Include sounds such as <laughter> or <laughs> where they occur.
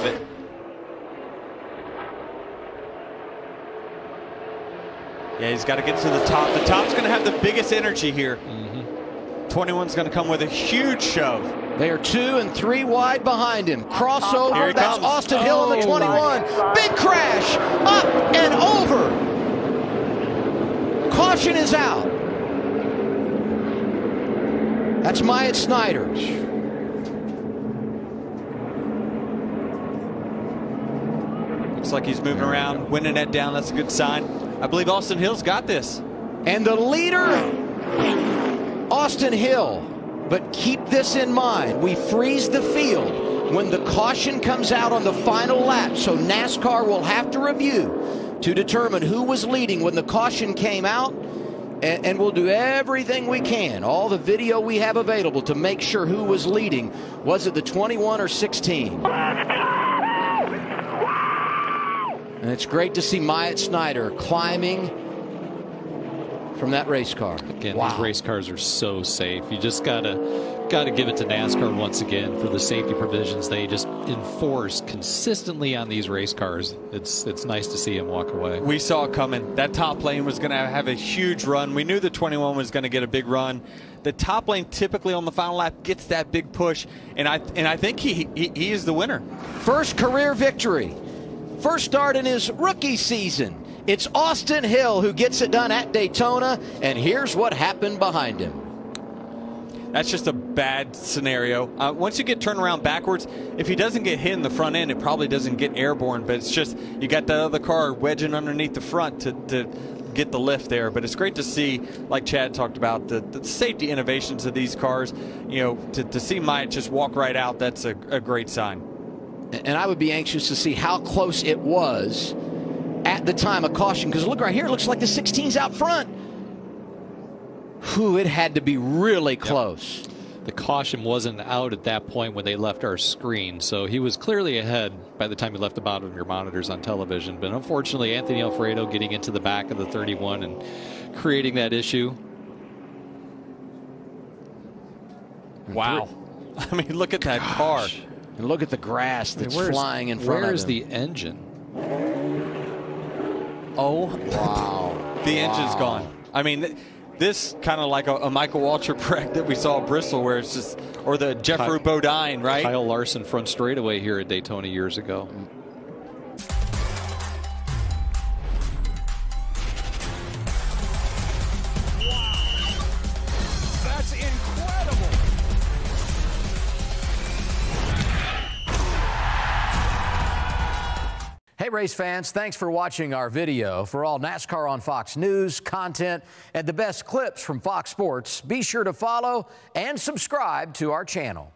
of it. Yeah, he's got to get to the top. The top's going to have the biggest energy here. Mm -hmm. 21's going to come with a huge shove. They are two and three wide behind him. Crossover. That's comes. Austin Hill oh, in the 21. Big crash. Up and over. Caution is out. That's Myatt Snider. Looks like he's moving around, winning that down. That's a good sign. I believe Austin Hill's got this. And the leader, Austin Hill. But keep this in mind. We freeze the field when the caution comes out on the final lap. So NASCAR will have to review to determine who was leading when the caution came out. And, and, we'll do everything we can, all the video we have available to make sure who was leading. Was it the 21 or 16? And it's great to see Myatt Snider climbing from that race car. Again, wow. these race cars are so safe. You just gotta gotta give it to NASCAR once again for the safety provisions they just enforce consistently on these race cars. It's it's nice to see him walk away. We saw it coming. That top lane was going to have a huge run. We knew the 21 was going to get a big run. The top lane typically on the final lap gets that big push, and I and I think he, he, he is the winner. First career victory. First start in his rookie season. It's Austin Hill who gets it done at Daytona, and here's what happened behind him. That's just a bad scenario. Uh, once you get turned around backwards, if he doesn't get hit in the front end, it probably doesn't get airborne. But it's just you got the other car wedging underneath the front to, to get the lift there. But it's great to see, like Chad talked about, the, the safety innovations of these cars. You know, to, to see Myatt just walk right out, that's a, a great sign. And I would be anxious to see how close it was at the time of caution. Because look right here, it looks like the 16's out front. Whew, it had to be really close. Yep. The caution wasn't out at that point when they left our screen, so he was clearly ahead by the time he left the bottom of your monitors on television. But unfortunately, Anthony Alfredo getting into the back of the 31 and creating that issue. Wow. <laughs> I mean, look at that Gosh. car. And look at the grass that's I mean, flying in front of him. Where's the engine? Oh, wow. the wow. engine's gone. I mean, this kind of like a, a, Michael Waltrip <laughs> wreck that we saw at Bristol, where it's just, or the Geoffrey Bodine, right? Kyle Larson front straightaway here at Daytona years ago. Race fans, thanks for watching our video. For all NASCAR on Fox News, content, and the best clips from Fox Sports, be sure to follow and subscribe to our channel.